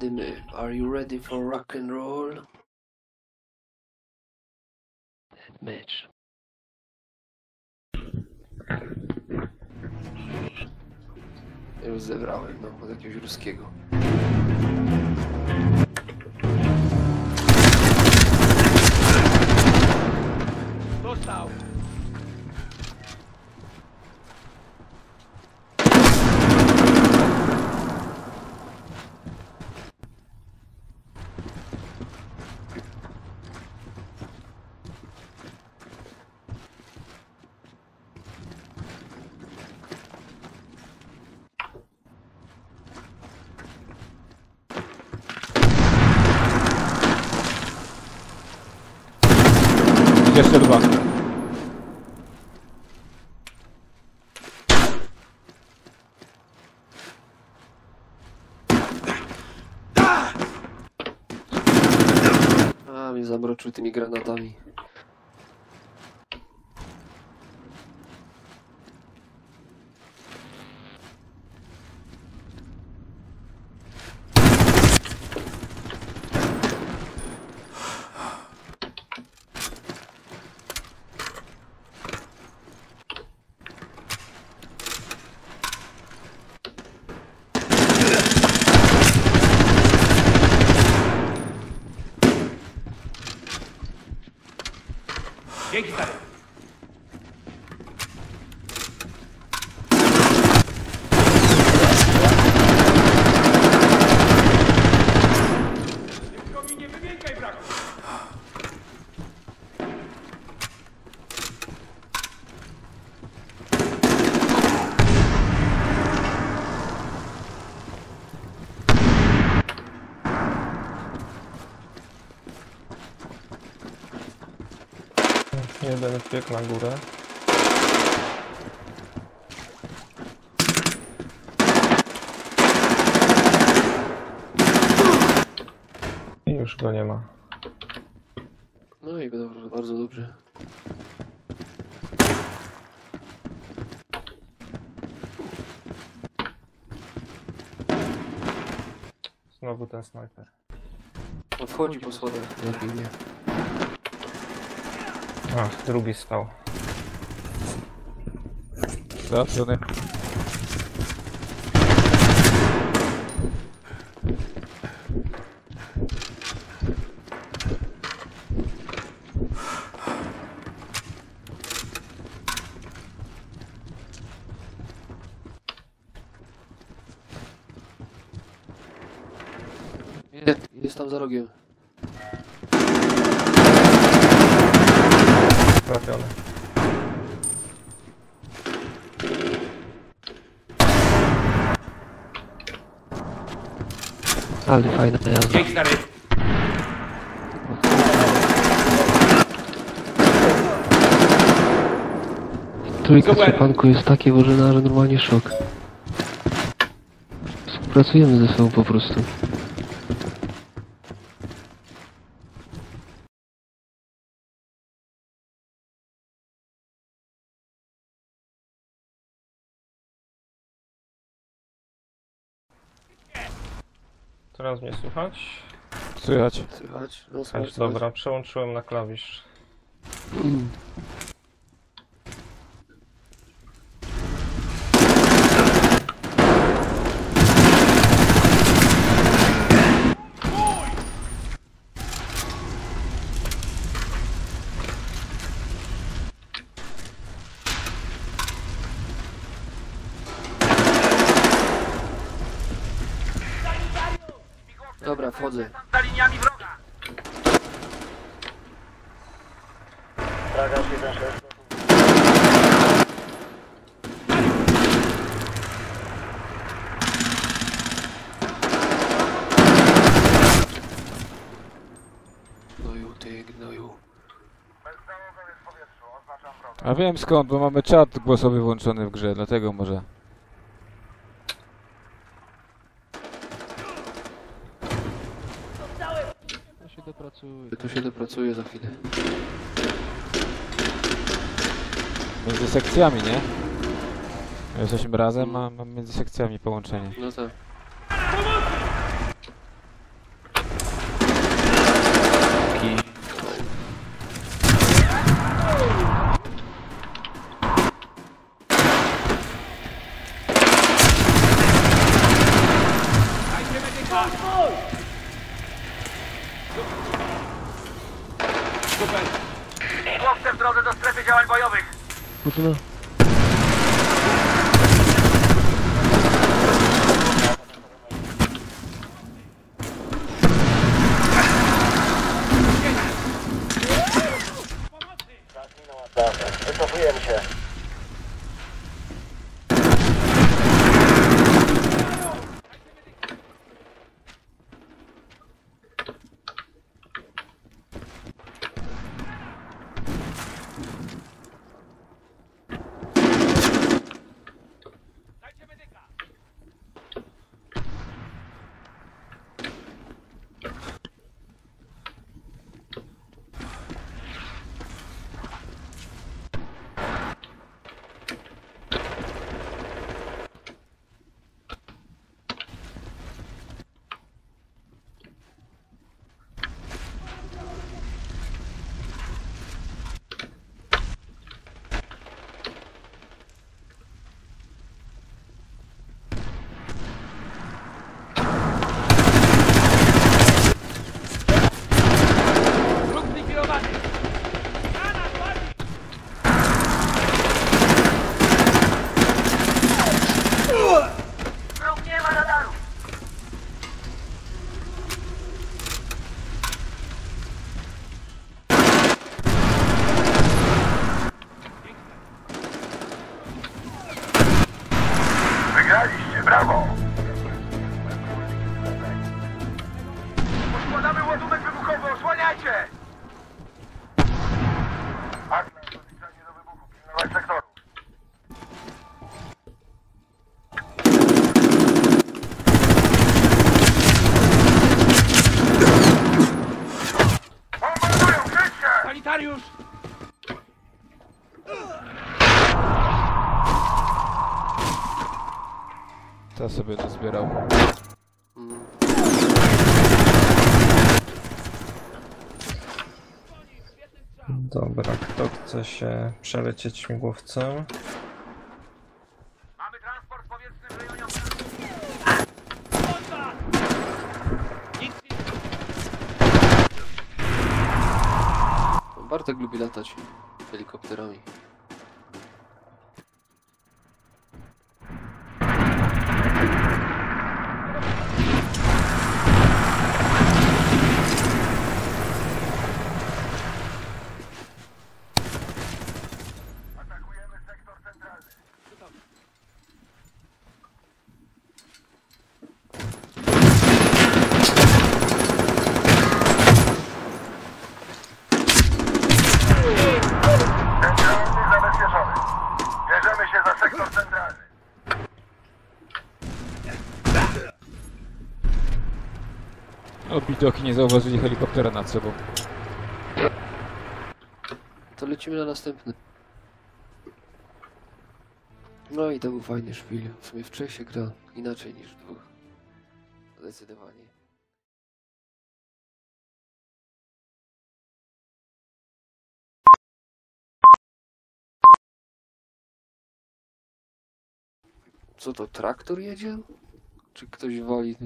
to. Are you ready for rock and roll? Mecz. Już zebrałem, no, od jakiegoś ruskiego. Jeszcze dwa. A, mnie zamroczył tymi granatami. Dzięki stary! Jeden wbiegł na górę. I już go nie ma. No i dobrze, bardzo dobrze. Znowu ten snajper. On wchodzi po schodach. Lepiej nie. Ach, drugi stał. Załatwiony. Jest, tam za rogiem. Trafiony. Ale fajna jazda. Dzięki stary! Trójka. Stefanku jest takie, że na normalnie szok. Współpracujemy ze sobą po prostu. Teraz mnie słychać? Słychać. Słychać? No, Ać, słychać, dobra, przełączyłem na klawisz. Dobra, wchodzę. Za liniami wroga! Gnoju, ty gnoju. A wiem skąd, bo mamy czat głosowy włączony w grze, dlatego może. Się dopracuje. To się dopracuje za chwilę. Między sekcjami, nie? Jesteśmy razem, a mam między sekcjami połączenie. No tak. 不知道。To sobie nazbierał. Dobra, kto chce się przelecieć śmigłowcem? Mamy transport powietrzny w rejonie. Bartek lubi latać helikopterami. Obidoki nie zauważyli helikoptera nad sobą. To lecimy na następny. No i to był fajny szpil. W sumie w trzech się gra inaczej niż w dwóch. Zdecydowanie. Co to, traktor jedzie? Czy ktoś wali